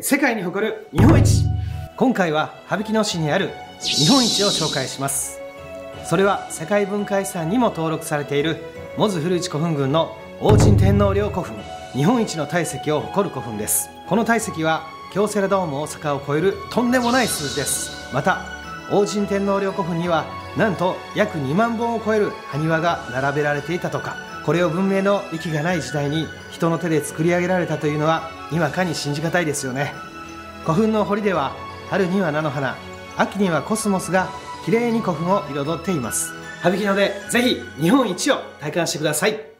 世界に誇る日本一。今回は羽曳野市にある日本一を紹介します。それは世界文化遺産にも登録されているモズ古市古墳群の王神天皇陵古墳。日本一の体積を誇る古墳です。この体積は京セラドーム大阪を超えるとんでもない数字です。また王神天皇陵古墳にはなんと約2万本を超える埴輪が並べられていたとか。これを文明の息がない時代に人の手で作り上げられたというのはにわかに信じがたいですよね。古墳の堀では春には菜の花秋にはコスモスがきれいに古墳を彩っています。羽曳野でぜひ日本一を体感してください。